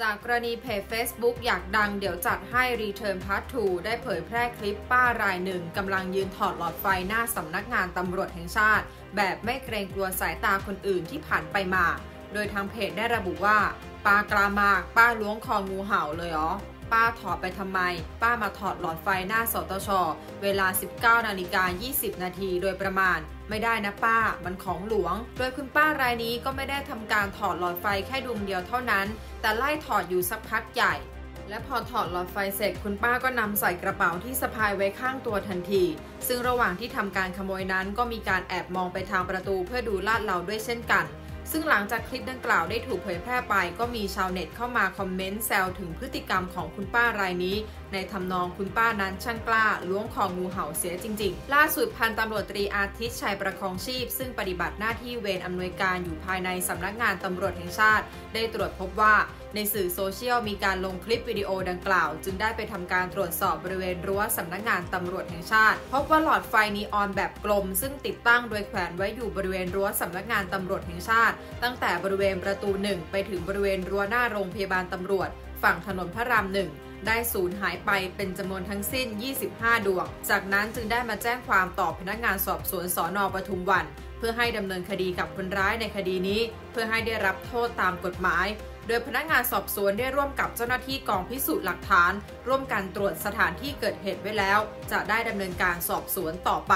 จากกรณีเพจ Facebook อยากดังเดี๋ยวจัดให้ Return Part 2 ได้เผยแพร่คลิปป้ารายหนึ่งกำลังยืนถอดหลอดไฟหน้าสำนักงานตำรวจแห่งชาติ แบบไม่เกรงกลัวสายตาคนอื่นที่ผ่านไปมา โดยทางเพจได้ระบุว่าป้ากลามากป้าล้วงคองูเห่าเลยอ๋อป้าถอดไปทำไม ป้ามาถอดหลอดไฟหน้าสตช เวลา 19นาฬิกา20 นาทีโดยประมาณ ไม่ได้นะป้า มันของหลวง โดยคุณป้ารายนี้ก็ไม่ได้ทำการถอดหลอดไฟแค่ดวงเดียวเท่านั้น แต่ไล่ถอดอยู่สักพักใหญ่ และพอถอดหลอดไฟเสร็จคุณป้าก็นำใส่กระเป๋าที่สะพายไว้ข้างตัวทันที ซึ่งระหว่างที่ทำการขโมยนั้นก็มีการแอบมองไปทางประตูเพื่อดูลาดเราด้วยเช่นกัน ซึ่งหลังจากคลิปดังกล่าวได้ถูกเผยแพร่ไป ก็มีชาวเน็ตเข้ามาคอมเมนต์แซวถึงพฤติกรรมของคุณป้ารายนี้ ในทำนองคุณป้านั้นช่างกล้าล้วงคองูเห่าเสียจริง ๆ ล่าสุดพันตำรวจตรีอาทิตย์ชัยประคองชีพ ซึ่งปฏิบัติหน้าที่เวรอำนวยการอยู่ภายในสำนักงานตำรวจแห่งชาติ ได้ตรวจพบว่าในสื่อโซเชียลมีการลงคลิปวิดีโอดังกล่าว จึงได้ไปทำการตรวจสอบบริเวณรั้วสำนักงานตำรวจแห่งชาติ พบว่าหลอดไฟนีออนแบบกลม ซึ่งติดตั้งโดยแขวนไว้อยู่บริเวณรั้วสำนักงานตำรวจแห่งชาติ ตั้งแต่บริเวณประตูหนึ่งไปถึงบริเวณรั้วหน้าโรงพยาบาลตำรวจ ฝั่งถนนพระรามหนึ่งได้สูญหายไปเป็นจำนวนทั้งสิ้น 25 ดวง จากนั้นจึงได้มาแจ้งความต่อพนักงานสอบสวนสอนอปทุมวัน เพื่อให้ดำเนินคดีกับคนร้ายในคดีนี้ เพื่อให้ได้รับโทษตามกฎหมาย โดยพนักงานสอบสวนได้ร่วมกับเจ้าหน้าที่กองพิสูจน์หลักฐาน ร่วมกันตรวจสถานที่เกิดเหตุไว้แล้ว จะได้ดำเนินการสอบสวนต่อไป